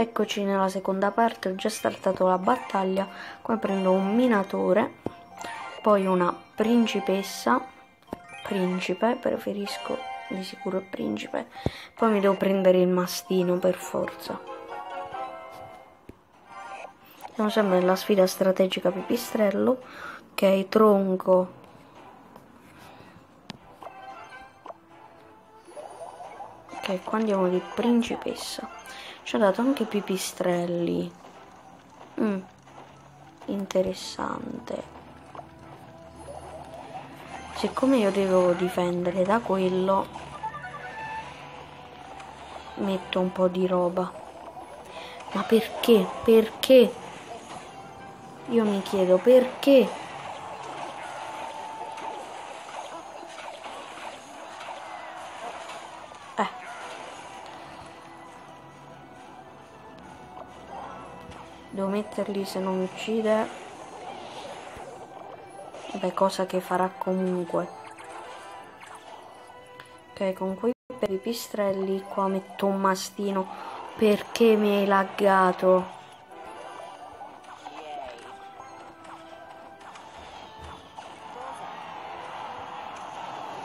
eccoci nella seconda parte, ho già startato la battaglia, qua prendo un minatore, poi una principessa, principe, preferisco di sicuro il principe, poi mi devo prendere il mastino per forza. Siamo sempre nella sfida strategica pipistrello, ok, tronco. Ok, qua andiamo di principessa. Ci ha dato anche pipistrelli. Mm. Interessante. Siccome io devo difendere da quello, metto un po' di roba. Ma perché? Perché? Io mi chiedo perché? Metterli se non mi uccide. Beh, cosa che farà comunque. Ok, con quei pipistrelli qua metto un mastino. Perché mi hai laggato?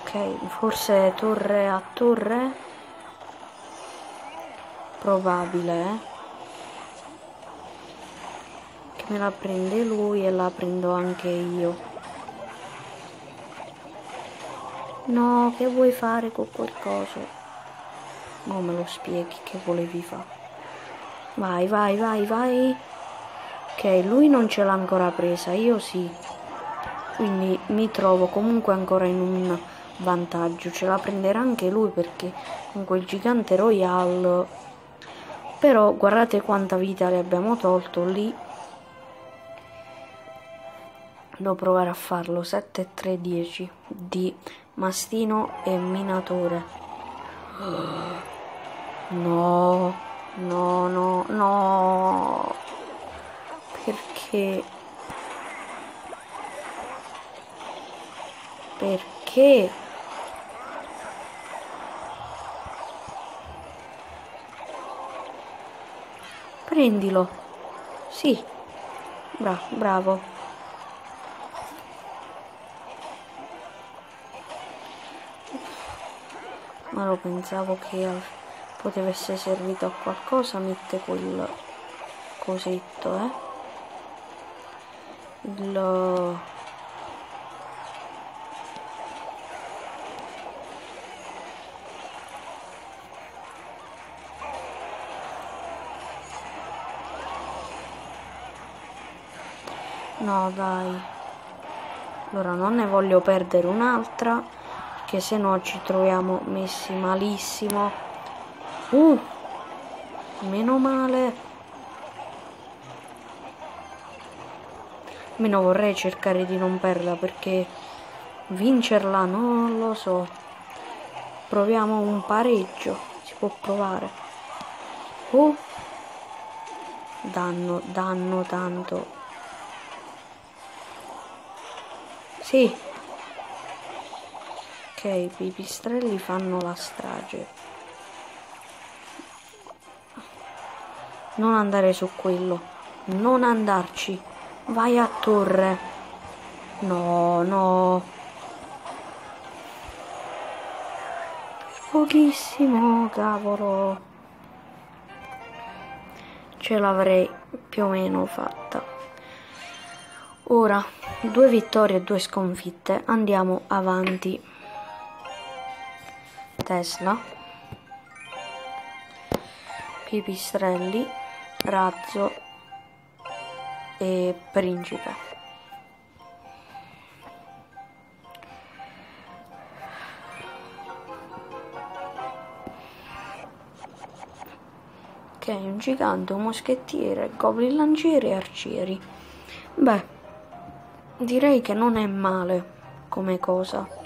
Ok, forse torre a torre? Probabile, eh? Me la prende lui e la prendo anche io. No, che vuoi fare con quel coso? Non me lo spieghi che volevi fare. Vai, vai, vai, vai. Ok, lui non ce l'ha ancora presa, io sì. Quindi mi trovo comunque ancora in un vantaggio. Ce la prenderà anche lui perché con quel gigante royal... Però guardate quanta vita le abbiamo tolto lì Devo provare a farlo 7 3 10 di mastino e minatore. No, no, no, no. Perché? Perché? Prendilo. Sì. Bra bravo. Ma lo pensavo che poteva essere servito a qualcosa mette quel cosetto eh. Il no dai. Allora non ne voglio perdere un'altra che se no ci troviamo messi malissimo. Uh meno male. Almeno vorrei cercare di non perderla perché vincerla non lo so. Proviamo un pareggio si può provare. Oh danno danno tanto. Sì Ok, i pipistrelli fanno la strage. Non andare su quello. Non andarci. Vai a torre. No, no. Pochissimo, cavolo. Ce l'avrei più o meno fatta. Ora, due vittorie e due sconfitte. Andiamo avanti. Tesla, Pipistrelli, Razzo e Principe. Ok, un gigante, un moschettiere, goblin lancieri e arcieri. Beh, direi che non è male come cosa.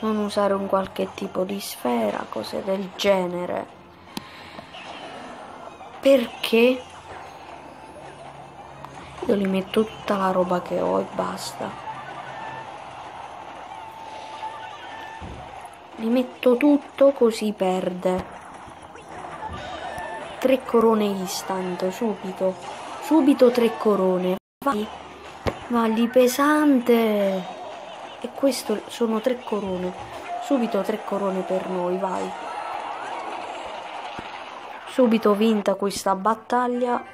non usare un qualche tipo di sfera, cose del genere. Perché io li metto tutta la roba che ho e basta. Li metto tutto così perde. Tre corone instant, subito. Subito tre corone. Vai. Valli pesante. E questo sono tre corone. Subito tre corone per noi, vai. Subito vinta questa battaglia.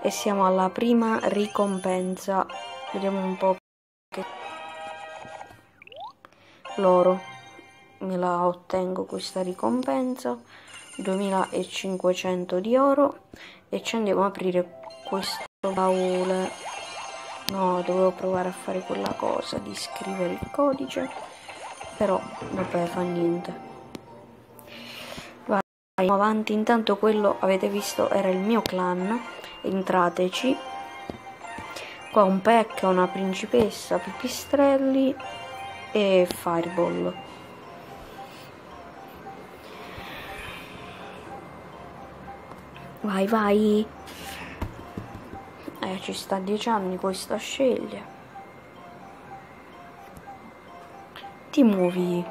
E siamo alla prima ricompensa. Vediamo un po' che loro me la ottengo questa ricompensa 2500 di oro e ci andiamo a aprire questo baule no dovevo provare a fare quella cosa di scrivere il codice però vabbè fa niente vai andiamo avanti intanto quello avete visto era il mio clan entrateci qua un pecca una principessa pipistrelli e Fireball. Vai, vai. Eh, ci sta 10 anni questa sceglie. Ti muovi.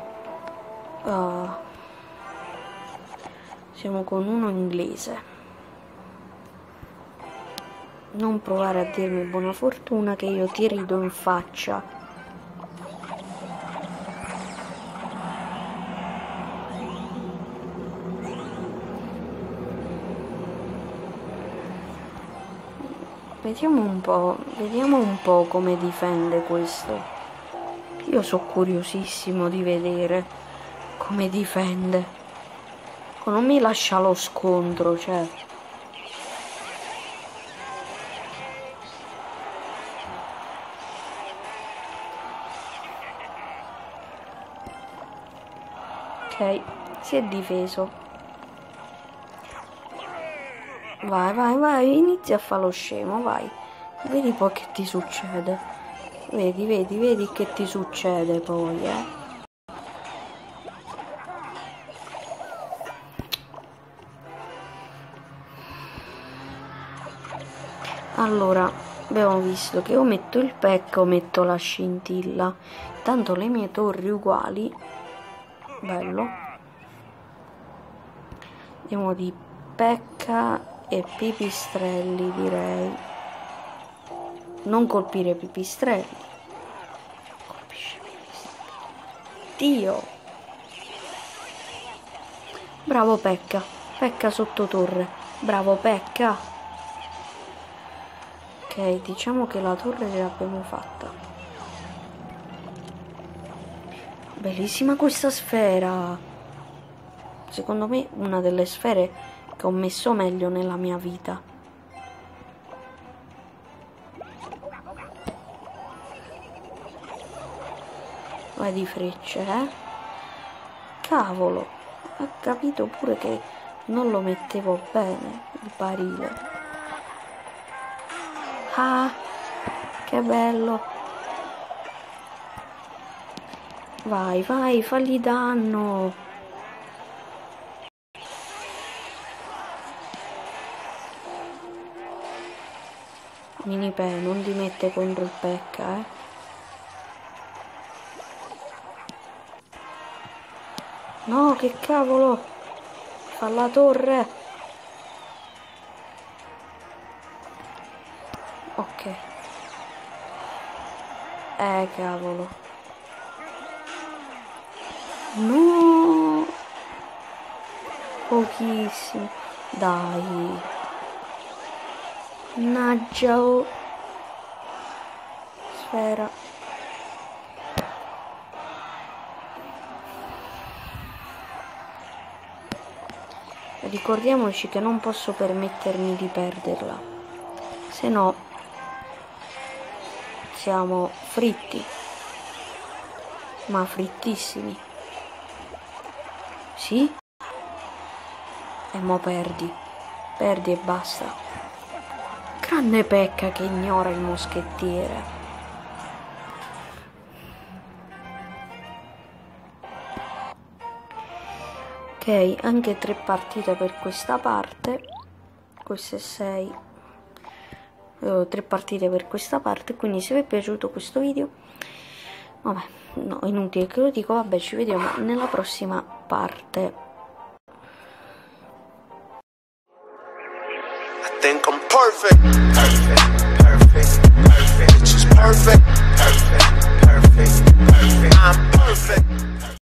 Uh, siamo con uno inglese. Non provare a dirmi buona fortuna che io ti rido in faccia. Vediamo un po', vediamo un po' come difende questo. Io sono curiosissimo di vedere come difende. Non mi lascia lo scontro, cioè. Ok, si è difeso. Vai, vai, vai, inizia a fare lo scemo, vai. Vedi poi che ti succede. Vedi, vedi, vedi che ti succede poi, eh. Allora, abbiamo visto che o metto il pack o metto la scintilla. Tanto le mie torri uguali. Bello. Andiamo di pecca e pipistrelli direi. Non colpire pipistrelli. Colpisce pipistrelli. Dio! Bravo Pecca. Pecca sotto torre bravo Pecca. Ok diciamo che la torre l'abbiamo fatta. Bellissima questa sfera. Secondo me una delle sfere che ho messo meglio nella mia vita. Vai di frecce, eh? Cavolo, ha capito pure che non lo mettevo bene il barile. Ah, che bello. Vai, vai, fagli danno. Minipe, non ti mette contro il pecca, eh. No, che cavolo! Fa la torre! Ok. Eh, cavolo. No! Pochissimo. Dai. Mannaggia. Sfera. Ricordiamoci che non posso permettermi di perderla. Se no siamo fritti. Ma frittissimi. Sì? E mo perdi. Perdi e basta. Tranne Pecca che ignora il moschettiere. Ok, anche tre partite per questa parte. Queste sei. Uh, tre partite per questa parte. Quindi se vi è piaciuto questo video Vabbè, no, inutile che lo dico, vabbè, ci vediamo nella prossima parte. Perfect. Perfect, perfect, perfect. It's just perfect. Perfect, perfect, perfect. I'm perfect.